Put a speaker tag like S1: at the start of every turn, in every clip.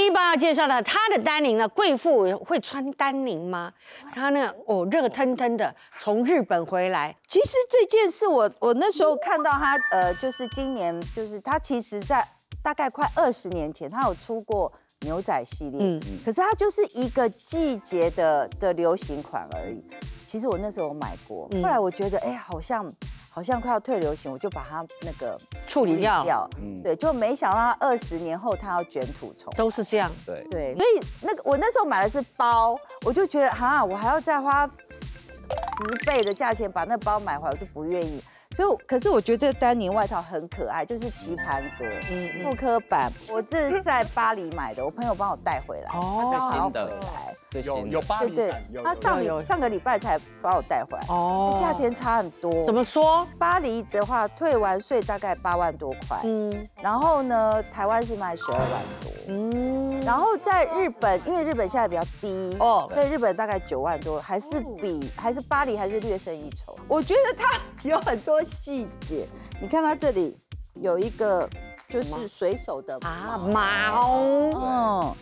S1: 第一帮要介绍的，他的丹宁。呢，贵妇会穿丹宁吗？他呢，哦，热腾腾的从日本回来，
S2: 其实这件事我我那时候看到他，呃，就是今年，就是他其实在大概快二十年前，他有出过牛仔系列，
S1: 嗯。
S2: 嗯，可是它就是一个季节的的流行款而已。其实我那时候有买过，
S1: 嗯。
S2: 后来我觉得，哎，好像好像快要退流行，我就把它那个
S1: 处理掉，
S3: 嗯，
S2: 对，就没想到二十年后它要卷土重来。
S1: 都是这样。
S3: 对，
S2: 对，所以那个我那时候买的是包，我就觉得哈，我还要再花十倍的价钱把那包买回来，我就不愿意。所以，可是我觉得这个丹宁外套很可爱，就是棋盘格，
S1: 嗯
S2: 复刻版。我这是在巴黎买的，我朋友帮我带回来，
S1: 哦
S2: 他刚好要
S3: 最新的
S2: 回来。
S3: 最新的
S4: 有有巴
S2: 对对
S4: 黎版，有，
S2: 他上
S1: 有有
S2: 礼上个礼拜才把我带回来，
S1: 哦
S2: 价钱差很多。
S1: 怎么说？
S2: 巴黎的话，退完税大概八万多块，
S1: 嗯
S2: 然后呢，台湾是卖十二万多。
S1: 嗯，
S2: 然后在日本，因为日本现在比较低
S1: 哦
S2: 哦，所以日本大概九万多，还是比还是巴黎还是略胜一筹。我觉得它有很多细节，你看它这里有一个就是水手的
S1: 啊
S2: 毛，
S1: 毛。
S2: 嗯，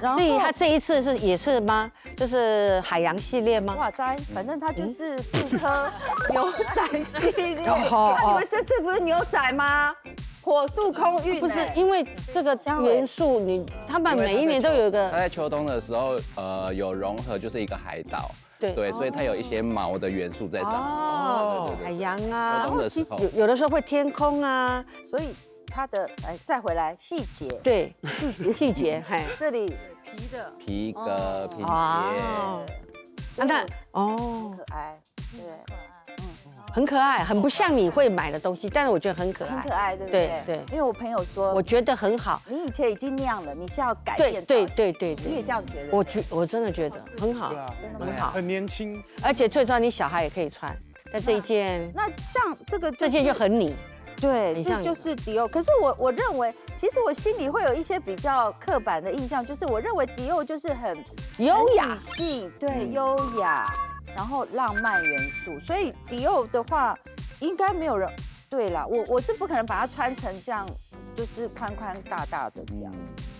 S2: 然后
S1: 所以他这一次是也是吗？就是海洋系列吗？
S2: 哇塞，反正它就是妇科牛仔系列。你们这次不是牛仔吗？火速空运
S1: 不是，因为这个元素，你他们每一年都有一个
S3: 它在秋冬的时候，呃，有融合，就是一个海岛，
S1: 对。
S3: 对，所以它有一些毛的元素在上面。
S1: 哦海
S3: 对对对
S1: 洋啊
S3: 秋，冬的时候，
S1: 有有的时候会天空啊，
S2: 所以它的哎再回来细节，
S1: 对细节，嘿，
S2: 这里
S3: 皮革、拼
S1: 哦。
S3: 接，
S1: 啊那哦。
S2: 可爱，对。
S1: 很可爱，很不像你会买的东西，但是我觉得很可爱，
S2: 很可爱，对不对？
S1: 对？对。
S2: 因为我朋友说，
S1: 我觉得很好，
S2: 你以前已经那样了，你是要改
S1: 对
S2: 变。
S1: 对，对对。
S2: 你也
S1: 对，
S2: 这样觉得？
S1: 我觉我真的觉得很好很好，
S4: 很年轻，
S1: 而且最重要，你小孩也可以穿，但这一件
S2: 那像这个，
S1: 这件就很你，
S2: 对，这就是迪奥。可是我我认为，其实我心里会有一些比较刻板的印象，就是我认为迪奥就是很
S1: 优雅。
S2: 很女，性，对，
S3: 嗯。
S2: 优雅，然后浪漫元素。所以迪奥的话，应该没有人。对啦，我我是不可能把它穿成这样，就是宽宽大大的这样。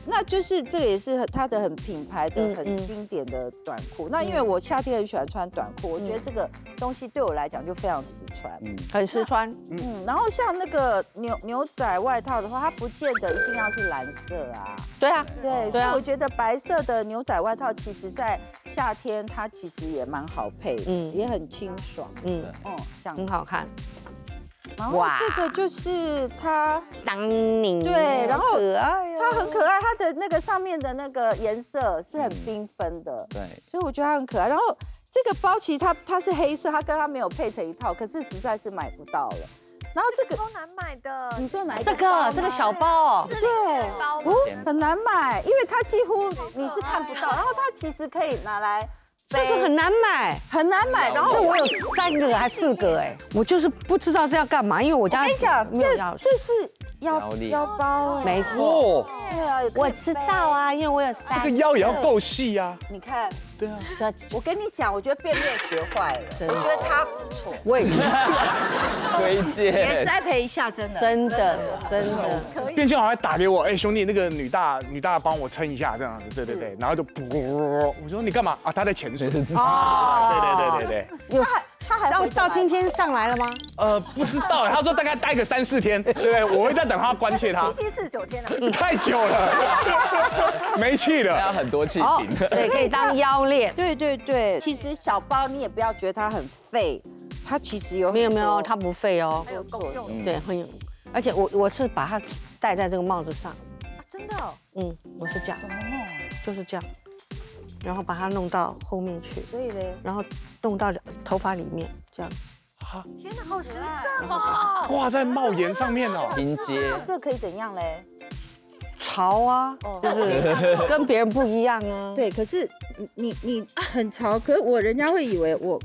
S2: 那就是这个也是很它的很品牌的、很经典的短裤。那因为我夏天很喜欢穿短裤，我觉得这个东西对我来讲就非常实穿。
S3: 嗯，
S1: 很实穿，
S2: 嗯，然后像那个牛牛仔外套的话，它不见得一定要是蓝色啊。
S1: 对啊，
S2: 对，所以我觉得白色的牛仔外套，其实在夏天它其实也蛮好配，
S1: 嗯
S2: 嗯，也很清爽，
S1: 嗯，
S2: 嗯，这样
S1: 很。好看，
S2: 然后
S1: 哇
S2: 这个就是它，
S1: 当你
S2: 对然后
S1: 可爱啊，
S2: 它很可爱，它的那个上面的那个颜色是很缤纷的，
S3: 对，
S2: 所以我觉得它很可爱。然后这个包其实它它是黑色，它跟它没有配成一套，可是实在是买不到了。然后这个
S5: 超难买的。
S2: 你说哪一
S1: 这个这个小包哦，
S2: 对。
S5: 包
S2: 哦，很难买，因为它几乎你是看不到，然后它其实可以拿来背，
S1: 这个很难买。
S2: 很难买。然后
S1: 是我有三个还四个哎，我就是不知道这要干嘛，因为我家
S2: 我跟你讲，这
S1: 没有钥匙
S2: 这是腰
S3: 腰力
S2: 腰包，
S1: 没错，我知道啊，因为我有
S4: 这
S1: 三
S4: 个腰也要够细啊，
S2: 你看，
S4: 对啊，
S1: 个，
S2: 我跟你讲，我觉得便便学坏了，我觉得他不错，
S1: 我也是
S3: 推
S2: 也
S3: 荐。
S2: 栽培一下，真的。
S1: 真的真的，
S4: 变健好还打给我，哎、兄弟，那个女大女大帮我撑一下，这样子，对对对，然后就噗，我说你干嘛？啊？他在潜水，
S1: 哦。
S4: 对对对对对，
S1: 有
S2: 他还
S1: 到到今天上来了吗？
S4: 呃，不知道，他说大概待个三四天，对不对？我会再等他关切他，
S5: 七七四九天啊，
S4: 太久了，没气了。
S3: 要很多气
S1: 哦
S3: 瓶，，
S1: 对，可以当腰链。
S2: 对对对，其实小包你也不要觉得它很废，它其实有很
S1: 没有没有，它不废哦。
S5: 还，有功用。
S3: 嗯。
S1: 对，很有，而且我我是把它戴在这个帽子上，
S5: 啊，真的哦。
S1: 嗯，我是这样？就是这样，然后把它弄到后面去，
S2: 所以嘞，
S1: 然后弄到头发里面，这样。
S5: 啊天哪，好时尚哦！
S4: 挂在帽檐上面哦，
S3: 拼接，
S2: 这可以怎样嘞？
S1: 潮啊，
S2: 哦
S1: 就是 跟别人不一样啊。，
S2: 对，可是你你你很潮，可是我人家会以为我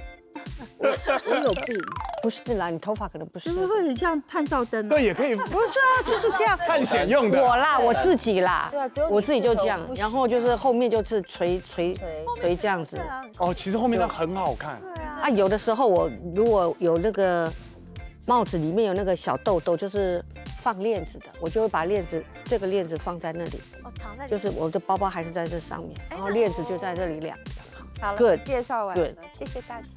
S2: 我我有病，
S1: 不是啦，你头发可能不是
S2: 是。不是会很像探照灯啊？
S4: 对，也可以
S1: 不是啊，就是这样。
S4: 探险用的。
S1: 我啦，我自己啦
S2: 对啊只有，
S1: 我自己就这样然后就是后面就是垂垂
S2: 对
S1: 垂这样子
S4: 哦，其实后面那很好看，
S5: 对啊，
S1: 啊，有的时候我如果有那个帽子里面有那个小豆豆，就是放链子的，我就会把链子这个链子放在那里，
S5: 哦，藏在
S1: 就是我的包包还是在这上面，然后链子就在这里两。
S2: 好了介绍完了，谢谢大家。